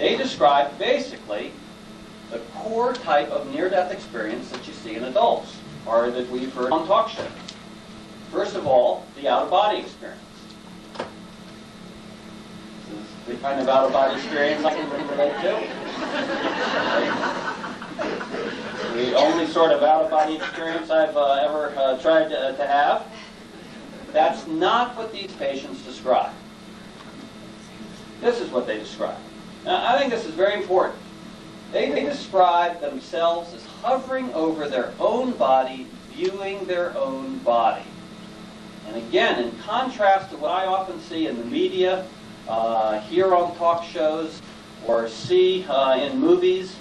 They describe basically the core type of near-death experience that you see in adults, or that we've heard on talk shows. First of all, the out-of-body experience. This is the kind of out-of-body experience I can relate to. The only sort of out-of-body experience I've uh, ever uh, tried to, to have. That's not what these patients describe. This is what they describe. Now, I think this is very important. They, they describe themselves as hovering over their own body, viewing their own body. And again, in contrast to what I often see in the media, uh, hear on talk shows, or see uh, in movies,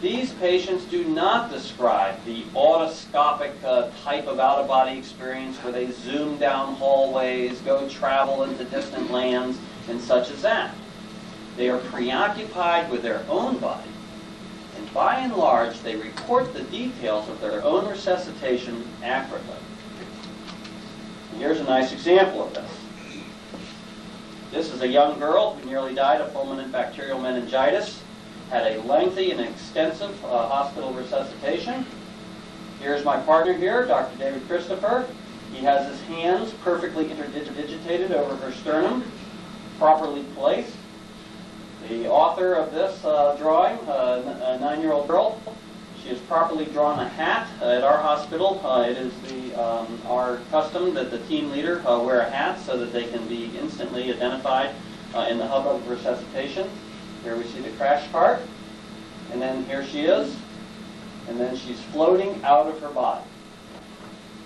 these patients do not describe the autoscopic uh, type of out-of-body experience where they zoom down hallways, go travel into distant lands, and such as that. They are preoccupied with their own body, and by and large, they report the details of their own resuscitation accurately. Here's a nice example of this. This is a young girl who nearly died of fulminant bacterial meningitis had a lengthy and extensive uh, hospital resuscitation. Here's my partner here, Dr. David Christopher. He has his hands perfectly interdigitated over her sternum, properly placed. The author of this uh, drawing, uh, a nine-year-old girl, she has properly drawn a hat uh, at our hospital. Uh, it is the, um, our custom that the team leader uh, wear a hat so that they can be instantly identified in the hub of resuscitation. Here we see the crash cart. And then here she is. And then she's floating out of her body.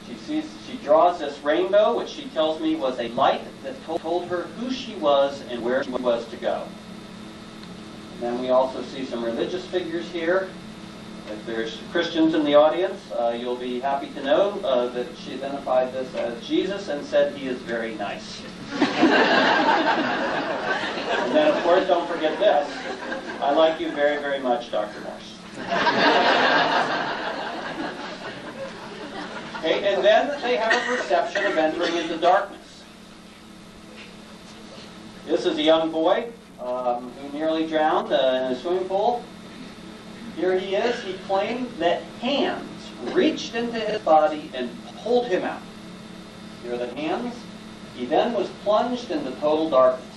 She sees, she draws this rainbow, which she tells me was a light that told her who she was and where she was to go. And then we also see some religious figures here. If there's Christians in the audience, uh, you'll be happy to know uh, that she identified this as Jesus and said he is very nice. and then, of course, don't forget this. I like you very, very much, Dr. Morse. okay, and then they have a perception of entering into darkness. This is a young boy um, nearly drowned uh, in a swimming pool. Here he is. He claimed that hands reached into his body and pulled him out. Here are the hands. He then was plunged into total darkness.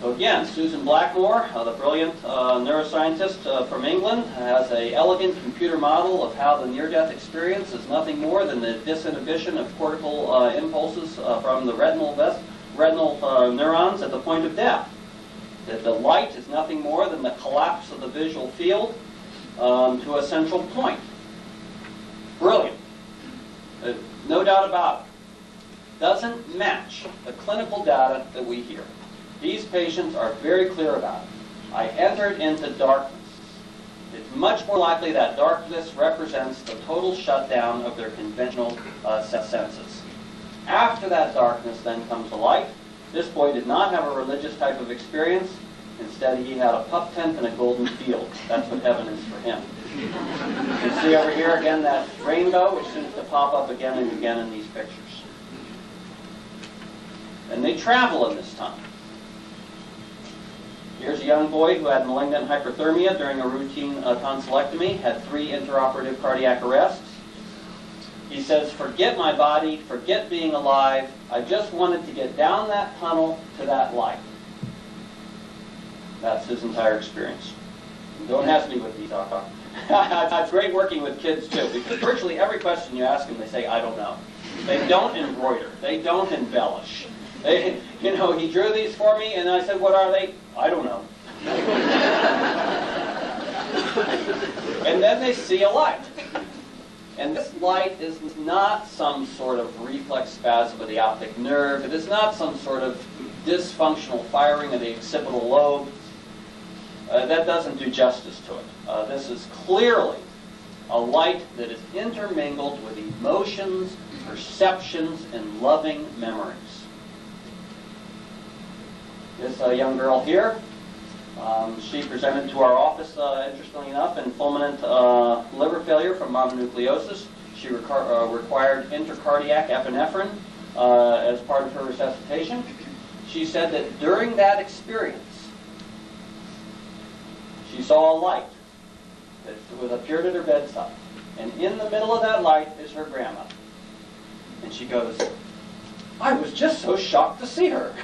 So again, Susan Blackmore, uh, the brilliant uh, neuroscientist uh, from England, has an elegant computer model of how the near-death experience is nothing more than the disinhibition of cortical uh, impulses uh, from the retinal, retinal uh, neurons at the point of death. That the light is nothing more than the collapse of the visual field um, to a central point. Brilliant. no doubt about it doesn't match the clinical data that we hear. These patients are very clear about it. I entered into darkness. It's much more likely that darkness represents the total shutdown of their conventional uh, senses. After that darkness then comes the light. This boy did not have a religious type of experience. Instead, he had a pup tent and a golden field. That's what heaven is for him. You see over here again that rainbow, which seems to pop up again and again in these pictures. And they travel in this time. Here's a young boy who had malignant hyperthermia during a routine uh, tonsillectomy, had three intraoperative cardiac arrests. He says, forget my body, forget being alive. I just wanted to get down that tunnel to that light. That's his entire experience. Don't ask me what these are. it's great working with kids too, because virtually every question you ask them, they say, I don't know. They don't embroider. They don't embellish. They, you know, he drew these for me, and I said, what are they? I don't know. and then they see a light. And this light is not some sort of reflex spasm of the optic nerve. It is not some sort of dysfunctional firing of the occipital lobe. Uh, that doesn't do justice to it. Uh, this is clearly a light that is intermingled with emotions, perceptions, and loving memories. This uh, young girl here, um, she presented to our office, uh, interestingly enough, in fulminant uh, liver failure from mononucleosis. She uh, required intracardiac epinephrine uh, as part of her resuscitation. She said that during that experience, she saw a light that was appeared at her bedside. And in the middle of that light is her grandma. And she goes, I was just so shocked to see her.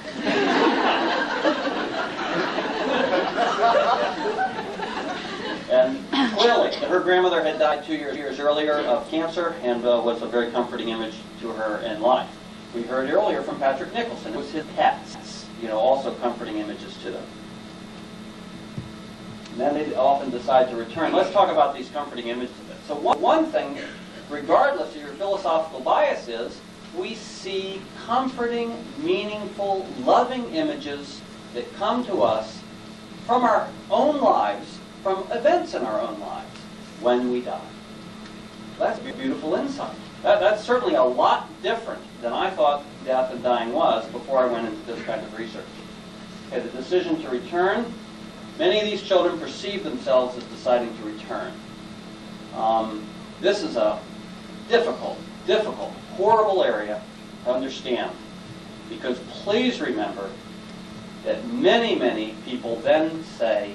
and clearly, her grandmother had died two years, years earlier of cancer and uh, was a very comforting image to her in life. We heard earlier from Patrick Nicholson. It was his pets, you know, also comforting images to them. And then they often decide to return. Let's talk about these comforting images. So one, one thing, regardless of your philosophical bias, is we see comforting, meaningful, loving images that come to us from our own lives, from events in our own lives when we die. That's beautiful insight. That, that's certainly a lot different than I thought death and dying was before I went into this kind of research. Okay, the decision to return, many of these children perceive themselves as deciding to return. Um, this is a difficult, difficult horrible area to understand. Because please remember that many, many people then say,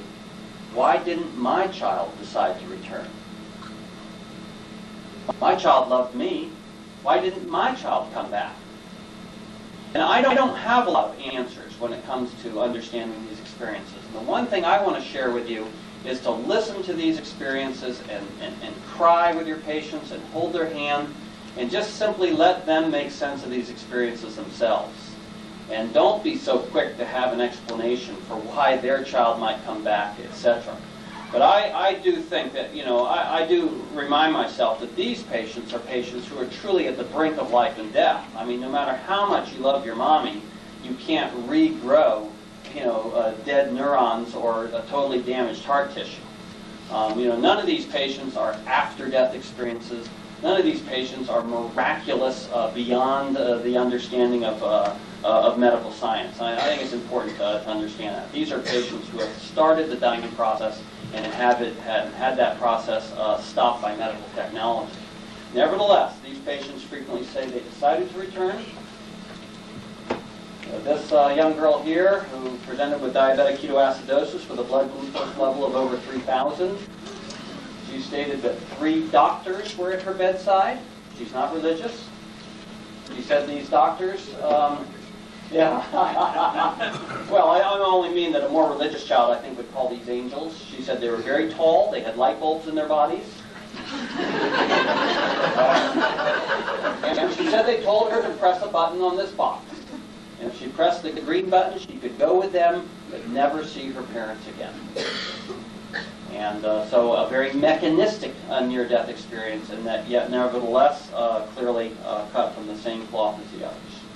why didn't my child decide to return? My child loved me. Why didn't my child come back? And I don't have a lot of answers when it comes to understanding these experiences. And the one thing I want to share with you is to listen to these experiences and, and, and cry with your patients and hold their hand and just simply let them make sense of these experiences themselves. And don't be so quick to have an explanation for why their child might come back, etc. But I, I do think that, you know, I, I do remind myself that these patients are patients who are truly at the brink of life and death. I mean, no matter how much you love your mommy, you can't regrow, you know, uh, dead neurons or a totally damaged heart tissue. Um, you know, none of these patients are after-death experiences. None of these patients are miraculous uh, beyond uh, the understanding of, uh, uh, of medical science. I, I, think it's important to, to, understand that. These are patients who have started the dying process and have it, had, that process uh, stopped by medical technology. Nevertheless, these patients frequently say they decided to return. this young girl here who presented with diabetic ketoacidosis with a blood glucose level of over 3,000 she stated that three doctors were at her bedside. She's not religious. She said these doctors, um, yeah. well, I only mean that a more religious child, I think, would call these angels. She said they were very tall. They had light bulbs in their bodies. and she said they told her to press a button on this box. And if she pressed the green button, she could go with them, but never see her parents again. And uh, so a very mechanistic uh, near-death experience, and that yet nevertheless uh, clearly uh, cut from the same cloth as the others.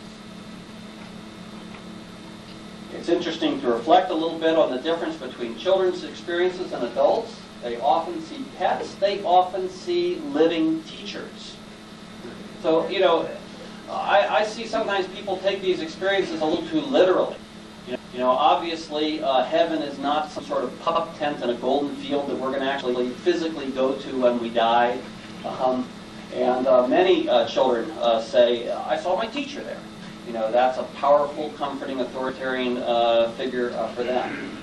It's interesting to reflect a little bit on the difference between children's experiences and adults. They often see pets. They often see living teachers. So, you know, I, I see sometimes people take these experiences a little too literally. You know, obviously, uh, heaven is not some sort of pup tent in a golden field that we're going to actually physically go to when we die. Um, and uh, many uh, children uh, say, I saw my teacher there. You know, that's a powerful, comforting, authoritarian uh, figure uh, for them.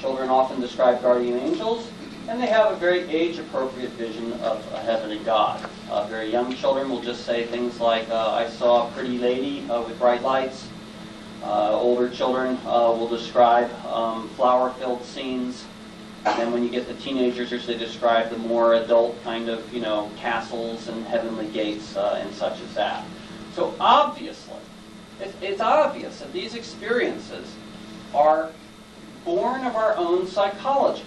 Children often describe guardian angels, and they have a very age-appropriate vision of heaven and God. very young children will just say things like, I saw a pretty lady with bright lights. Uh, older children uh, will describe um, flower-filled scenes. And then when you get the teenagers, they describe the more adult kind of, you know, castles and heavenly gates uh, and such as that. So obviously, it's, it's obvious that these experiences are born of our own psychology.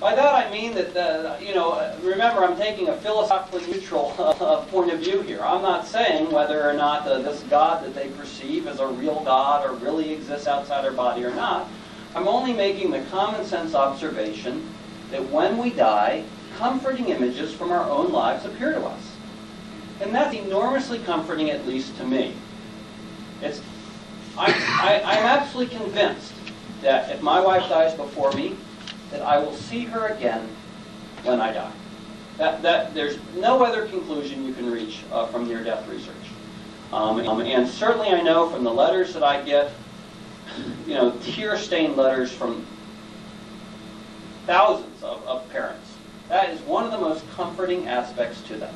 By that I mean that, uh, you know, remember I'm taking a philosophically neutral uh, point of view here. I'm not saying whether or not uh, this God that they perceive as a real God or really exists outside our body or not. I'm only making the common sense observation that when we die, comforting images from our own lives appear to us. And that's enormously comforting, at least to me. It's, I, I, I'm absolutely convinced that if my wife dies before me, that I will see her again when I die. That, that, there's no other conclusion you can reach uh, from near-death research. Um, um, and certainly I know from the letters that I get, you know, tear-stained letters from thousands of, of parents. That is one of the most comforting aspects to them.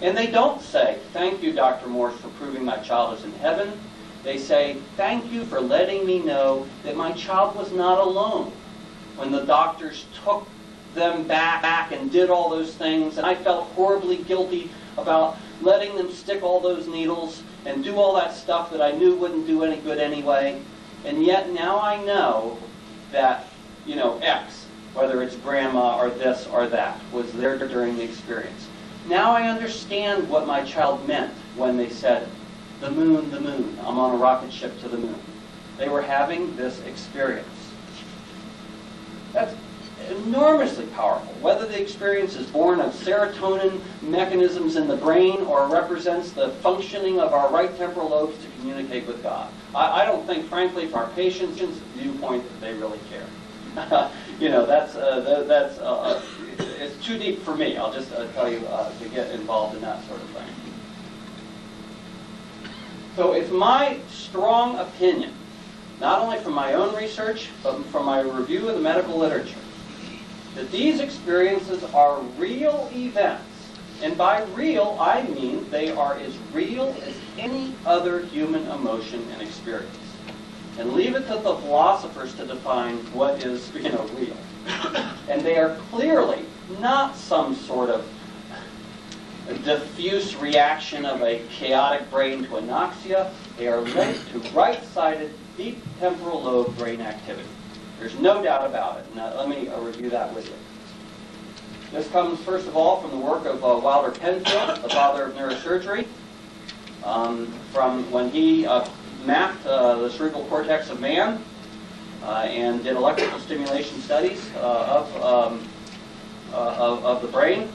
And they don't say, thank you, Dr. Morse, for proving my child is in heaven. They say, thank you for letting me know that my child was not alone when the doctors took them back, back and did all those things. And I felt horribly guilty about letting them stick all those needles and do all that stuff that I knew wouldn't do any good anyway. And yet now I know that, you know, X, whether it's grandma or this or that, was there during the experience. Now I understand what my child meant when they said, the moon, the moon, I'm on a rocket ship to the moon. They were having this experience. That's enormously powerful. Whether the experience is born of serotonin mechanisms in the brain or represents the functioning of our right temporal lobes to communicate with God. I, I don't think, frankly, from our patients' viewpoint, that they really care. you know, that's, uh, that's uh, uh, it's too deep for me, I'll just uh, tell you, uh, to get involved in that sort of thing. So it's my strong opinion, not only from my own research, but from my review of the medical literature, that these experiences are real events. And by real, I mean they are as real as any other human emotion and experience. And leave it to the philosophers to define what is, you know, real. And they are clearly not some sort of diffuse reaction of a chaotic brain to anoxia. They are linked to right-sided deep temporal lobe brain activity. There's no doubt about it. Now, let me uh, review that with you. This comes, first of all, from the work of uh, Wilder Penfield, the father of neurosurgery, um, from when he uh, mapped uh, the cerebral cortex of man uh, and did electrical stimulation studies uh, of, um, of, of the brain.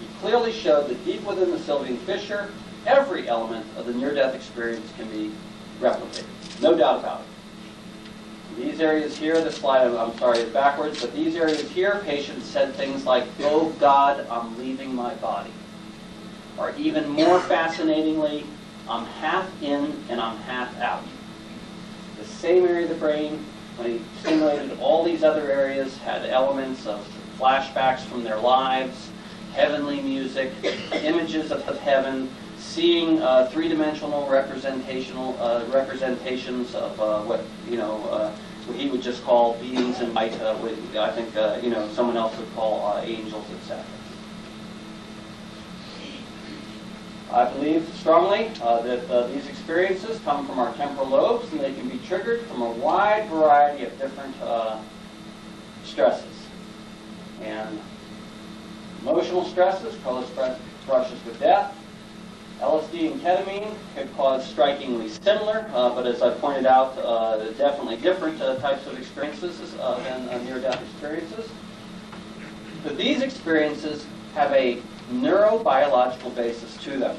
He clearly showed that deep within the Sylvian fissure, every element of the near-death experience can be replicated. No doubt about it. These areas here, the slide, I'm sorry, is backwards, but these areas here, patients said things like, oh God, I'm leaving my body. Or even more fascinatingly, I'm half in and I'm half out. The same area of the brain, when he stimulated all these other areas, had elements of flashbacks from their lives, heavenly music, images of heaven, seeing uh, three-dimensional representational uh, representations of uh, what you know uh, what he would just call beings and might. Uh, I think uh, you know someone else would call angels, etc. I believe strongly that these experiences come from our temporal lobes, and they can be triggered from a wide variety of different stresses. And emotional stresses, color brushes with death, LSD and ketamine could cause strikingly similar, uh, but as I pointed out, uh, definitely different uh, types of experiences uh, than uh, near-death experiences. But these experiences have a neurobiological basis to them.